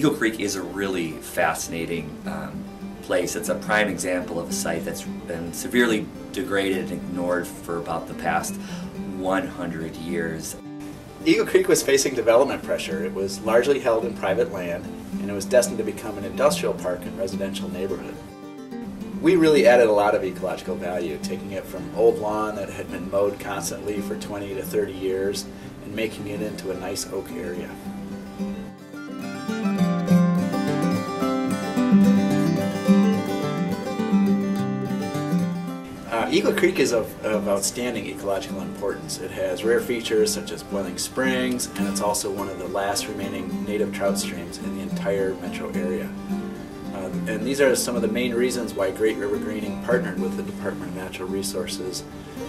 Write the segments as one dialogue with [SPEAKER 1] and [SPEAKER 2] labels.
[SPEAKER 1] Eagle Creek is a really fascinating um, place. It's a prime example of a site that's been severely degraded and ignored for about the past 100 years.
[SPEAKER 2] Eagle Creek was facing development pressure. It was largely held in private land, and it was destined to become an industrial park and residential neighborhood. We really added a lot of ecological value, taking it from old lawn that had been mowed constantly for 20 to 30 years and making it into a nice oak area. Uh, Eagle Creek is of, of outstanding ecological importance. It has rare features such as boiling springs, and it's also one of the last remaining native trout streams in the entire metro area. Uh, and these are some of the main reasons why Great River Greening partnered with the Department of Natural Resources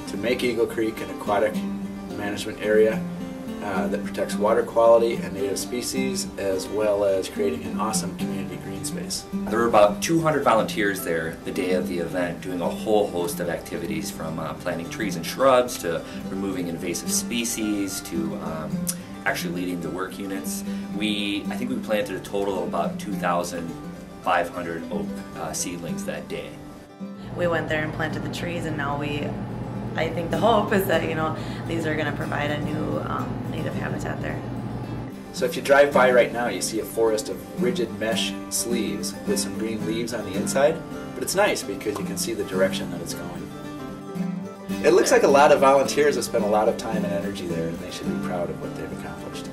[SPEAKER 2] to make Eagle Creek an aquatic management area uh, that protects water quality and native species, as well as creating an awesome community green space.
[SPEAKER 1] There were about 200 volunteers there the day of the event doing a whole host of activities from uh, planting trees and shrubs to removing invasive species to um, actually leading the work units. We, I think we planted a total of about 2,500 oak uh, seedlings that day.
[SPEAKER 3] We went there and planted the trees and now we I think the hope is that you know these are going to provide a new um, native habitat there.
[SPEAKER 2] So if you drive by right now, you see a forest of rigid mesh sleeves with some green leaves on the inside, but it's nice because you can see the direction that it's going. It looks like a lot of volunteers have spent a lot of time and energy there, and they should be proud of what they've accomplished.